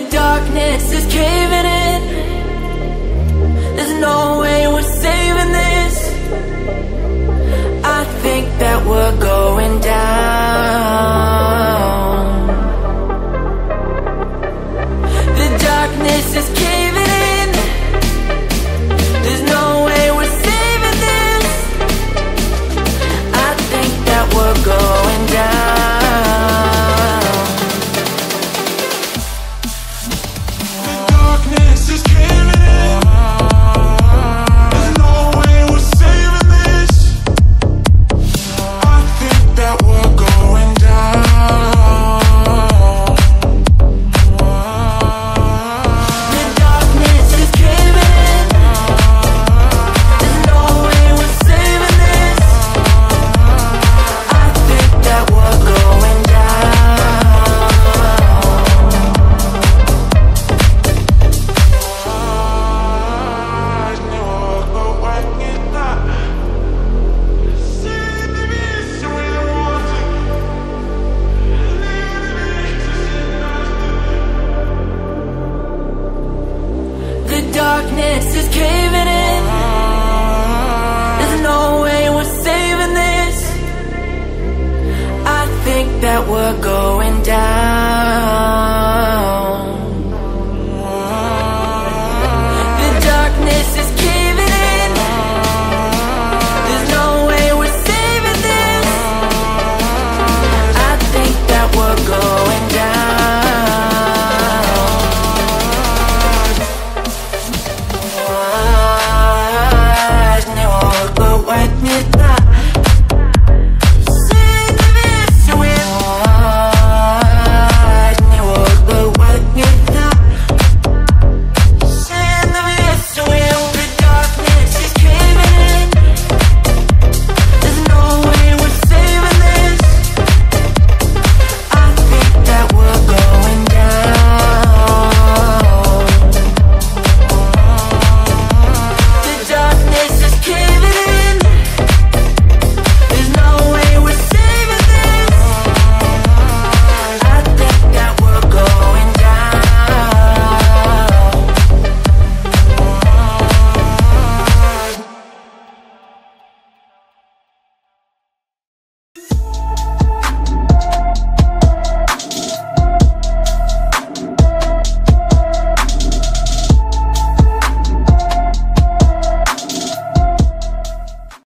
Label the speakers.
Speaker 1: the darkness is caving in. There's no way we're saving this. I think that we're going down. The darkness is caving that we're going down.